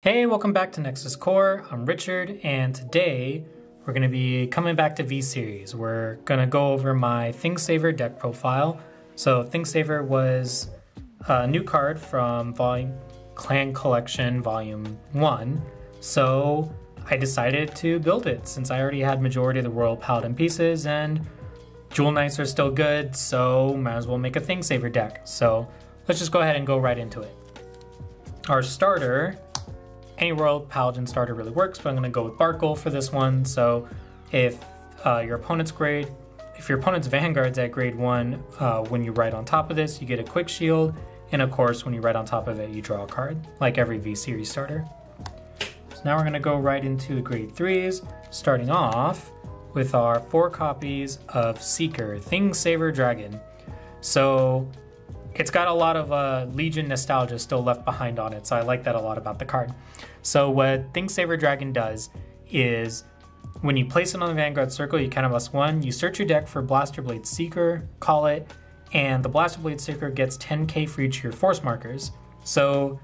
Hey, welcome back to Nexus Corps. I'm Richard, and today we're going to be coming back to V Series. We're going to go over my ThingSaver deck profile. So, ThingSaver was a new card from Volume Clan Collection Volume 1. So, I decided to build it since I already had majority of the Royal Paladin pieces and Jewel Knights are still good, so might as well make a ThingSaver deck. So, let's just go ahead and go right into it. Our starter any Royal Paladin starter really works, but I'm going to go with Barkle for this one. So if uh, your opponent's grade, if your opponent's Vanguard's at grade 1, uh, when you write on top of this, you get a quick shield, and of course, when you write on top of it, you draw a card, like every V Series starter. So now we're going to go right into grade 3s, starting off with our four copies of Seeker, ThingSaver Dragon. So it's got a lot of uh, Legion nostalgia still left behind on it, so I like that a lot about the card. So what ThingSaver Dragon does is when you place it on the Vanguard circle, you count of us plus one, you search your deck for Blaster Blade Seeker, call it, and the Blaster Blade Seeker gets 10k for each of your force markers. So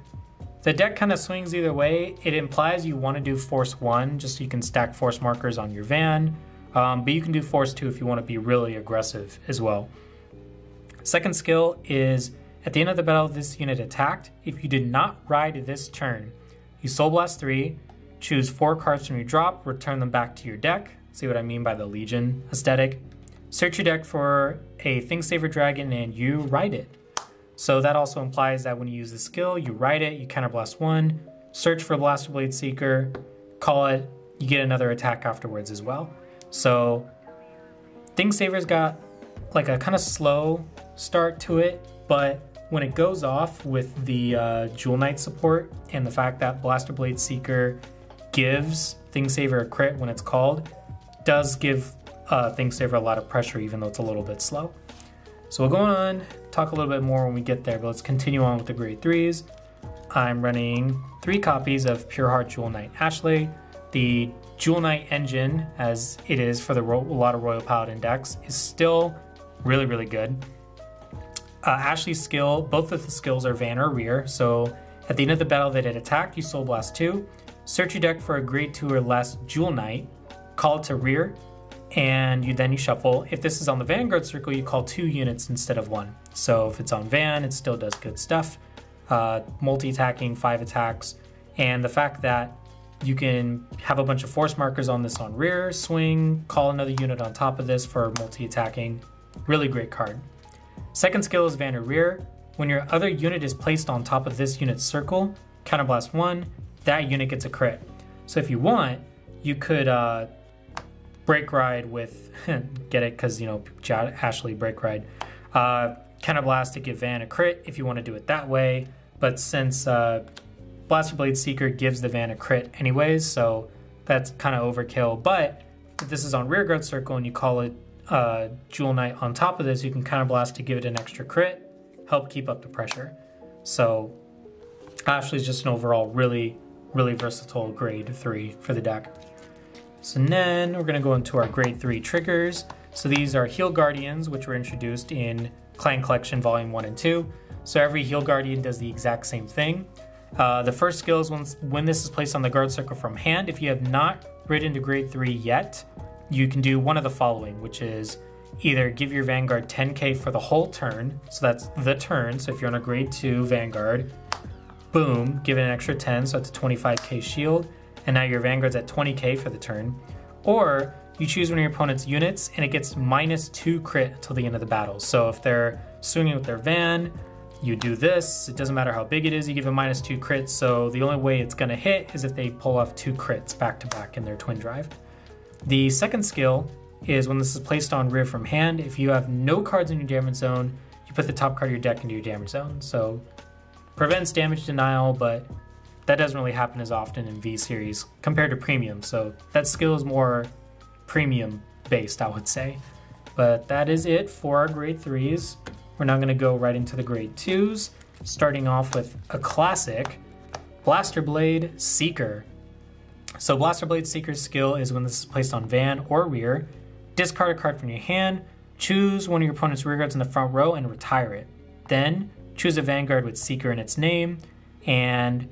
the deck kind of swings either way. It implies you want to do Force 1 just so you can stack force markers on your van, um, but you can do Force 2 if you want to be really aggressive as well. Second skill is at the end of the battle this unit attacked, if you did not ride this turn, you Soul Blast 3, choose 4 cards from your drop, return them back to your deck. See what I mean by the Legion aesthetic. Search your deck for a ThingSaver Dragon and you ride it. So that also implies that when you use the skill, you ride it, you counterblast 1, search for Blaster Blade Seeker, call it, you get another attack afterwards as well. So ThingSaver's got like a kind of slow start to it, but when it goes off with the uh, Jewel Knight support and the fact that Blaster Blade Seeker gives ThingSaver a crit when it's called, does give uh, ThingSaver a lot of pressure, even though it's a little bit slow. So we'll go on, talk a little bit more when we get there, but let's continue on with the grade threes. I'm running three copies of Pure Heart Jewel Knight Ashlei. The Jewel Knight engine, as it is for the ro- of Royal Paladin decks, is still really, really good. Uh, Ashlei's skill, both of the skills are Van or Rear, so at the end of the battle that it attacked, you Soul Blast 2, search your deck for a grade 2 or less Jewel Knight, call it to Rear, and you then you shuffle. If this is on the Vanguard circle, you call two units instead of one. So if it's on Van, it still does good stuff. Uh, multi-attacking, five attacks, and the fact that you can have a bunch of force markers on this on rear, swing, call another unit on top of this for multi-attacking. Really great card. Second skill is Vanner Rear. When your other unit is placed on top of this unit's circle, counterblast one, that unit gets a crit. So if you want, you could uh, break ride with, get it, because, you know, Ashlei break ride. Uh, counterblast to give Van a crit if you want to do it that way. But since uh, Blaster Blade Seeker gives the Van a crit anyways, so that's kind of overkill. But if this is on rear guard circle and you call it uh, Jewel Knight on top of this, you can counterblast to give it an extra crit, help keep up the pressure. So Ashlei's just an overall really, really versatile grade 3 for the deck. So then we're going to go into our grade 3 triggers. So these are Heal Guardians, which were introduced in Clan Collection Volume 1 and 2. So every Heal Guardian does the exact same thing. Uh, the first skill is when, when this is placed on the guard circle from hand. If you have not ridden to grade 3 yet, you can do one of the following, which is either give your Vanguard 10k for the whole turn, so that's the turn. So if you're on a grade 2 Vanguard, boom, give it an extra 10, so that's a 25k shield, and now your Vanguard's at 20k for the turn. Or you choose one of your opponent's units and it gets minus 2 crit until the end of the battle. So if they're swinging with their van, you do this. It doesn't matter how big it is, you give a minus 2 crit. So the only way it's going to hit is if they pull off two crits back to back in their twin drive. The second skill is when this is placed on rear from hand. If you have no cards in your damage zone, you put the top card of your deck into your damage zone. So prevents damage denial, but that doesn't really happen as often in V series compared to premium. So that skill is more premium based, I would say. But that is it for our grade threes. We're now going to go right into the grade twos, starting off with a classic Blaster Blade Seeker. So Blaster Blade Seeker's skill is when this is placed on van or rear, discard a card from your hand, choose one of your opponent's rear guards in the front row and retire it. Then choose a vanguard with Seeker in its name, and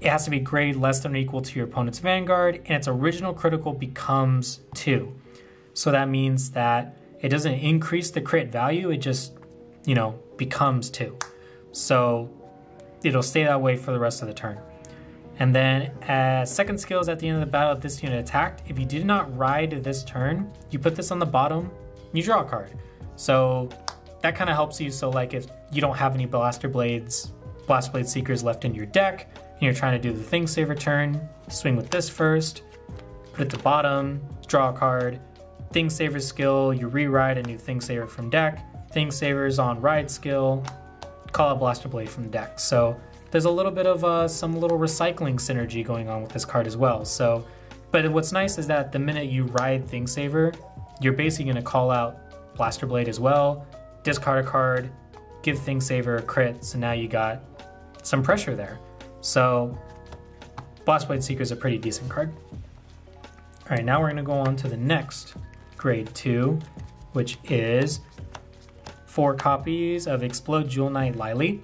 it has to be grade less than or equal to your opponent's Vanguard, and its original critical becomes 2. So that means that it doesn't increase the crit value, it just, you know, becomes 2. So it'll stay that way for the rest of the turn. And then as second skill is at the end of the battle, if this unit attacked, if you did not ride this turn, you put this on the bottom, you draw a card. So that kind of helps you. So like if you don't have any Blaster Blades, Blaster Blade Seekers left in your deck, and you're trying to do the Thing Saver turn, swing with this first, put it to bottom, draw a card, Thing Saver skill, you rewrite a new Thing Saver from deck, Thing Savers on ride skill, call a Blaster Blade from deck. So there's a little bit of uh, some little recycling synergy going on with this card as well. So, but what's nice is that the minute you ride Thing Saver, you're basically going to call out Blaster Blade as well, discard a card, give Thing Saver a crit, so now you got some pressure there. So, Blaster Blade Seeker is a pretty decent card. All right, now we're going to go on to the next grade 2, which is four copies of Explode Jewel Knight Lily.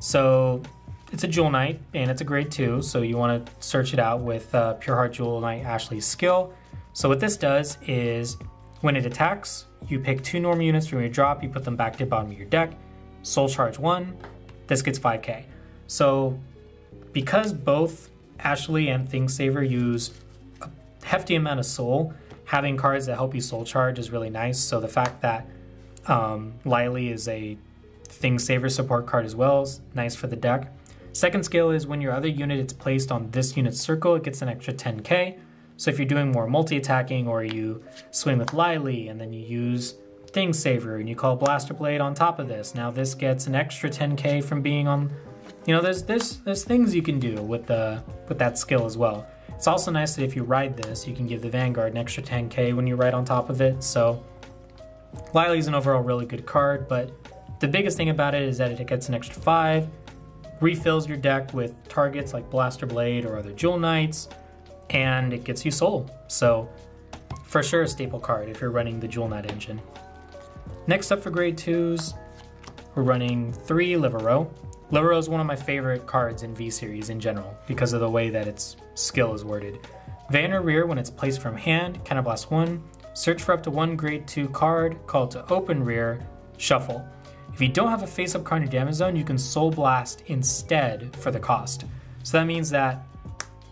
So it's a Jewel Knight and it's a grade 2, so you want to search it out with uh, Pure Heart Jewel Knight Ashlei's skill. So what this does is when it attacks, you pick two normal units from your drop, you put them back to the bottom of your deck, Soul Charge 1, this gets 5k. So because both Ashlei and Thing Saver use a hefty amount of soul, having cards that help you soul charge is really nice. So the fact that um, Lylie is a Thing Saver support card as well is nice for the deck. Second skill is when your other unit is placed on this unit's circle, it gets an extra 10k. So if you're doing more multi-attacking or you swing with Lylie and then you use Thing Saver and you call Blaster Blade on top of this, now this gets an extra 10k from being on you know, there's there's there's things you can do with the with that skill as well. It's also nice that if you ride this, you can give the Vanguard an extra 10k when you ride on top of it. So Lylie's an overall really good card, but the biggest thing about it is that it gets an extra 5, refills your deck with targets like Blaster Blade or other Jewel Knights, and it gets you Soul. So, for sure, a staple card if you're running the Jewel Knight engine. Next up for grade 2s, we're running 3 Livaro. Livaro is one of my favorite cards in V Series in general because of the way that its skill is worded. Vanner Rear, when it's placed from hand, Counterblast 1, search for up to one grade 2 card, call to open rear, shuffle. If you don't have a face up card in your damage zone, you can Soul Blast instead for the cost. So that means that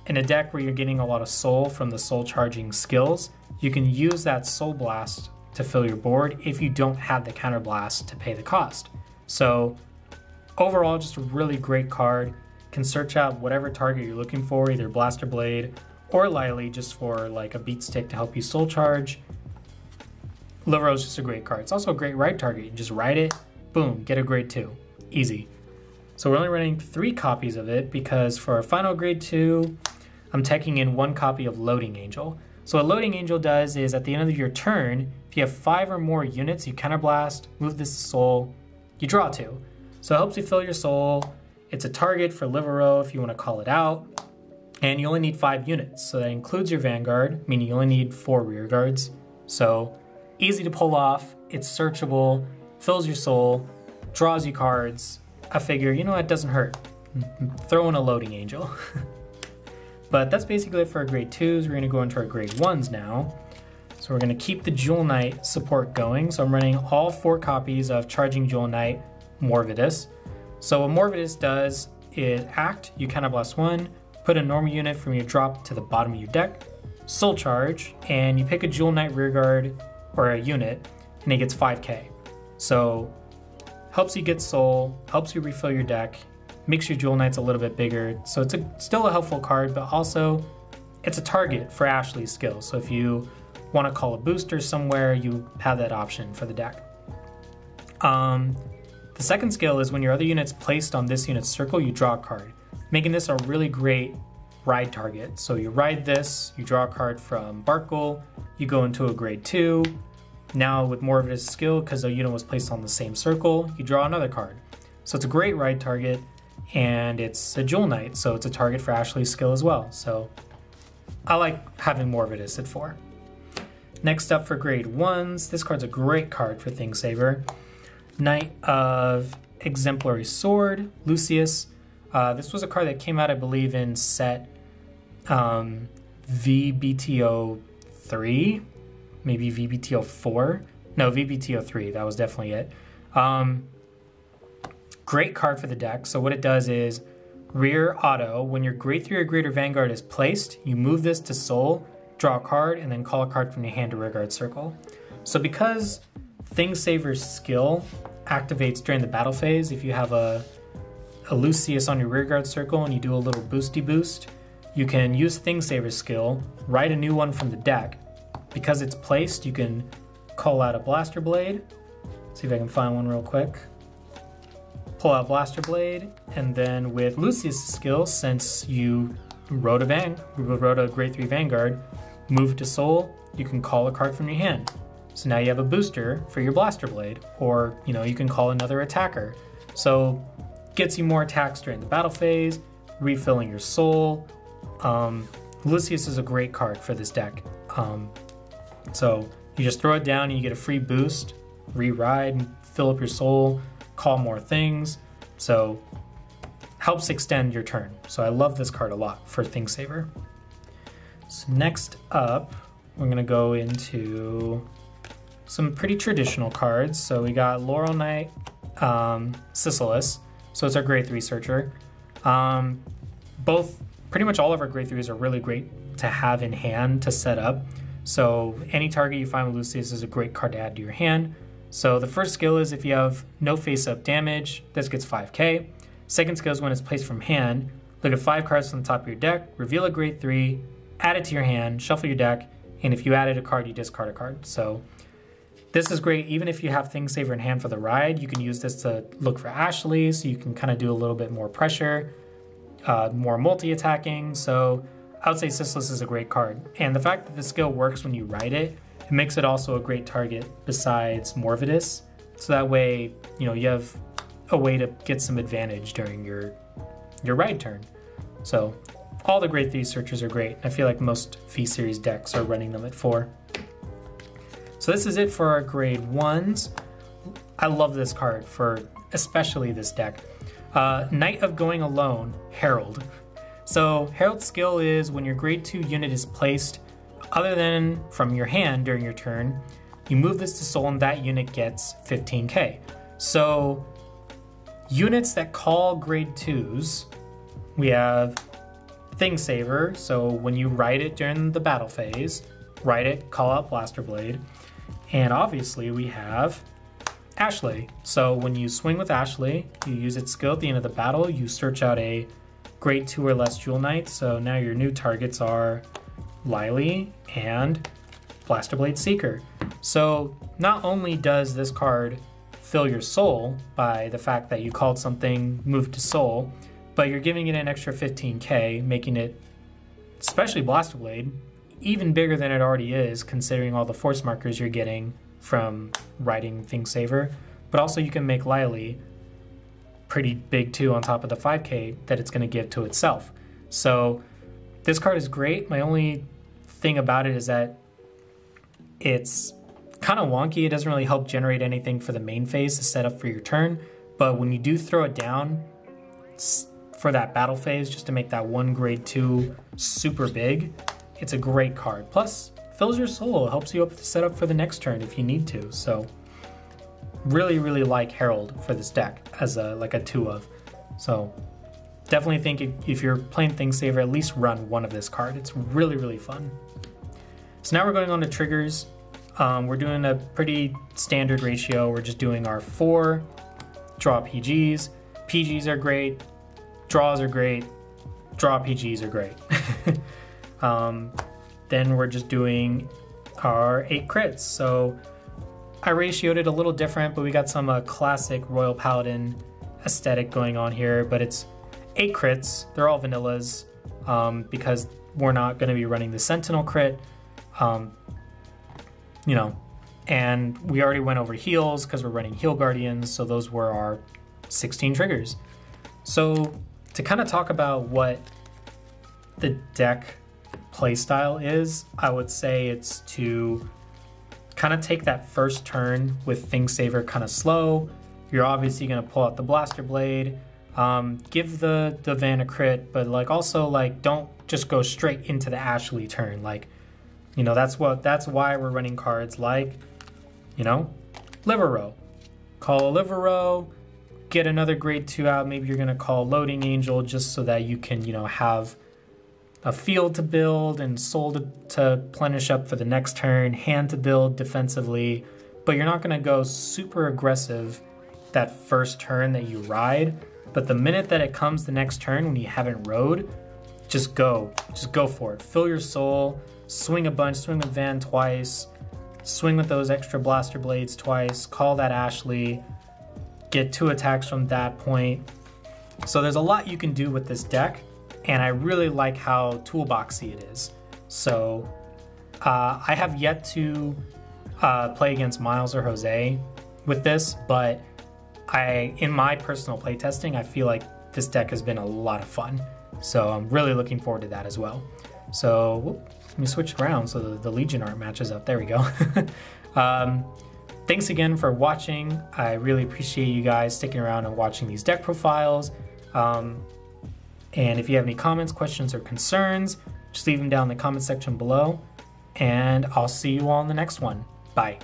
in a deck where you're getting a lot of soul from the soul charging skills, you can use that Soul Blast to fill your board if you don't have the counter blast to pay the cost. So overall, just a really great card. Can search out whatever target you're looking for, either Blaster Blade or Lylie, just for like a beat stick to help you soul charge. Livaro is just a great card. It's also a great ride target. You just ride it, boom, get a grade 2. Easy. So we're only running three copies of it because for our final grade 2, I'm taking in one copy of Loading Angel. So what Loading Angel does is at the end of your turn, if you have five or more units, you counterblast, move this soul, you draw two. So it helps you fill your soul. It's a target for Livero if you want to call it out. And you only need five units. So that includes your Vanguard, meaning you only need four rear guards. So easy to pull off, it's searchable, fills your soul, draws you cards. I figure, you know, it doesn't hurt. Throw in a loading angel. but that's basically it for our grade twos. We're gonna go into our grade ones now. So we're gonna keep the Jewel Knight support going. So I'm running all four copies of Charging Jewel Knight Morvidus. So what Morvidus does is act, you count counterblast one, put a normal unit from your drop to the bottom of your deck, soul charge, and you pick a Jewel Knight rearguard or a unit, and it gets 5k. So helps you get soul, helps you refill your deck, makes your Jewel Knights a little bit bigger. So it's a, still a helpful card, but also it's a target for Ashlei's skill. So if you want to call a booster somewhere, you have that option for the deck. Um, the second skill is when your other unit's placed on this unit's circle, you draw a card, making this a really great ride target. So you ride this, you draw a card from Barkle, you go into a grade 2, now with more of his skill, because unit was placed on the same circle, you draw another card. So it's a great ride target, and it's a Jewel Knight, so it's a target for Ashlei's skill as well. So I like having Morvidus at 4. Next up for grade 1s, this card's a great card for Thing Saver. Knight of Exemplary Sword, Lucius. Uh, this was a card that came out, I believe, in set um, VBTO 3, maybe VBTO 4. No, VBTO 3, that was definitely it. Um, great card for the deck. So, what it does is rear auto. When your grade 3 or greater Vanguard is placed, you move this to Soul, draw a card, and then call a card from your hand to rear guard circle. So, because Thing Saver's skill activates during the battle phase, if you have a, a Lucius on your rear guard circle and you do a little boosty boost, you can use Thing Saver's skill, write a new one from the deck. Because it's placed, you can call out a Blaster Blade. See if I can find one real quick. Pull out Blaster Blade, and then with Lucius' skill, since you wrote a Van, wrote a Grade 3 Vanguard, move to Soul, you can call a card from your hand. So now you have a booster for your Blaster Blade, or you know you can call another attacker. So gets you more attacks during the battle phase, refilling your soul. Um, Lucius is a great card for this deck. Um, so you just throw it down and you get a free boost, re-ride, fill up your soul, call more things. So helps extend your turn. So I love this card a lot for Thing Saver. So next up, we're gonna go into some pretty traditional cards. So we got Laurel Knight, um, Sicilus. So it's our grade three searcher. Um, both, pretty much all of our grade threes are really great to have in hand to set up. So any target you find with Lucius is a great card to add to your hand. So the first skill is if you have no face-up damage, this gets 5k. Second skill is when it's placed from hand. Look at five cards from the top of your deck, reveal a grade three, add it to your hand, shuffle your deck, and if you added a card, you discard a card. So this is great even if you have Thing Saver in hand for the ride. You can use this to look for Ashlei, so you can kind of do a little bit more pressure, uh, more multi-attacking. So I would say Sicilus is a great card. And the fact that the skill works when you ride it, it makes it also a great target besides Morvidus. So that way, you know, you have a way to get some advantage during your your ride turn. So all the great 3 searchers are great. I feel like most V Series decks are running them at 4. So this is it for our Grade 1s. I love this card for especially this deck. Uh, Knight of Going Alone, Herald. So Herald's skill is when your grade 2 unit is placed other than from your hand during your turn, you move this to soul and that unit gets 15k. So units that call grade 2s, we have Thing Saver, so when you ride it during the battle phase, ride it, call out Blaster Blade. And obviously we have Ashlei. So when you swing with Ashlei, you use its skill at the end of the battle, you search out a grade 2 or less Jewel Knight. So now your new targets are Lily and Blaster Blade Seeker. So not only does this card fill your soul by the fact that you called something moved to soul, but you're giving it an extra 15k, making it, especially Blaster Blade, even bigger than it already is, considering all the force markers you're getting from riding Thing Saver. But also, you can make Lily pretty big too on top of the 5k that it's going to give to itself. So, this card is great. My only thing about it is that it's kind of wonky. It doesn't really help generate anything for the main phase to set up for your turn. But when you do throw it down, for that battle phase just to make that one grade two super big. It's a great card. Plus, fills your soul, helps you up to set up for the next turn if you need to. So, really, really like Herald for this deck as a like a two of. So, definitely think if, if you're playing Thing Saver, at least run one of this card. It's really, really fun. So now we're going on to triggers. Um, we're doing a pretty standard ratio. We're just doing our four draw PGs. PGs are great draws are great, draw PGs are great. um, then we're just doing our eight crits. So I ratioed it a little different, but we got some uh, classic Royal Paladin aesthetic going on here. But it's eight crits. They're all vanillas um, because we're not going to be running the Sentinel crit. Um, you know, and we already went over heals because we're running Heal Guardians. So those were our 16 triggers. So to kind of talk about what the deck playstyle is, I would say it's to kind of take that first turn with Thing Saver kind of slow. You're obviously going to pull out the Blaster Blade. Um, give the the Van a crit, but like also like don't just go straight into the Ashlei turn. Like, you know, that's what that's why we're running cards like, you know, Livero. Call a Livero, get another grade two out. Maybe you're gonna call Loading Angel just so that you can, you know, have a field to build and soul to, to plenish up for the next turn, hand to build defensively, but you're not gonna go super aggressive that first turn that you ride. But the minute that it comes the next turn when you haven't rode, just go. Just go for it. Fill your soul, swing a bunch, swing with Van twice, swing with those extra blaster blades twice, call that Ashlei, get two attacks from that point. So there's a lot you can do with this deck, and I really like how toolboxy it is. So uh, I have yet to uh, play against Miles or Jose with this, but I, in my personal playtesting, I feel like this deck has been a lot of fun. So I'm really looking forward to that as well. So whoop, let me switch around so the, the Legion art matches up. There we go. um, thanks again for watching. I really appreciate you guys sticking around and watching these deck profiles. Um, and if you have any comments, questions, or concerns, just leave them down in the comment section below. And I'll see you all in the next one. Bye.